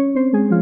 うん。